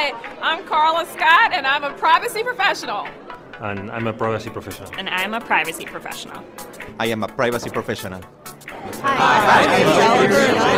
Hi, I'm Carla Scott, and I'm a privacy professional. And I'm a privacy professional. And I'm a privacy professional. I am a privacy professional. Hi. Hi.